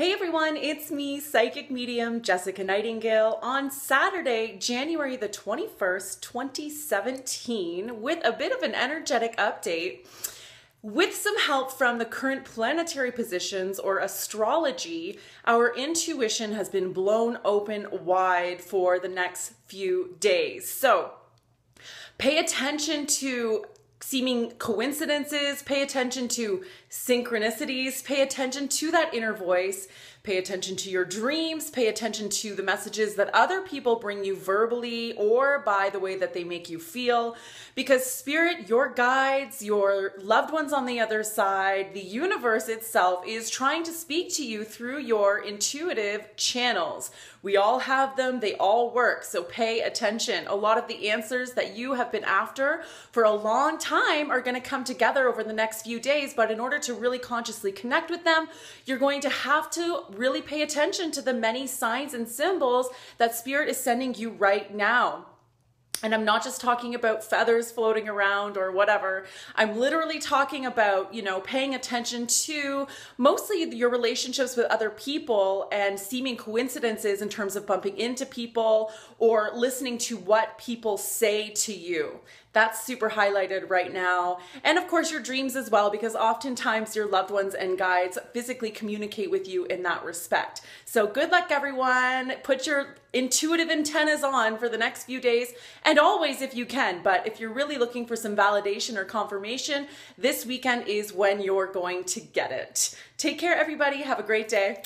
Hey everyone, it's me, psychic medium Jessica Nightingale, on Saturday, January the 21st, 2017, with a bit of an energetic update. With some help from the current planetary positions or astrology, our intuition has been blown open wide for the next few days. So, pay attention to seeming coincidences, pay attention to synchronicities, pay attention to that inner voice, pay attention to your dreams, pay attention to the messages that other people bring you verbally or by the way that they make you feel. Because spirit, your guides, your loved ones on the other side, the universe itself is trying to speak to you through your intuitive channels. We all have them, they all work, so pay attention. A lot of the answers that you have been after for a long time are going to come together over the next few days, but in order to really consciously connect with them, you're going to have to really pay attention to the many signs and symbols that Spirit is sending you right now. And I'm not just talking about feathers floating around or whatever. I'm literally talking about, you know, paying attention to mostly your relationships with other people and seeming coincidences in terms of bumping into people or listening to what people say to you. That's super highlighted right now. And of course, your dreams as well, because oftentimes your loved ones and guides physically communicate with you in that respect. So good luck, everyone. Put your intuitive antennas on for the next few days and always if you can. But if you're really looking for some validation or confirmation, this weekend is when you're going to get it. Take care, everybody. Have a great day.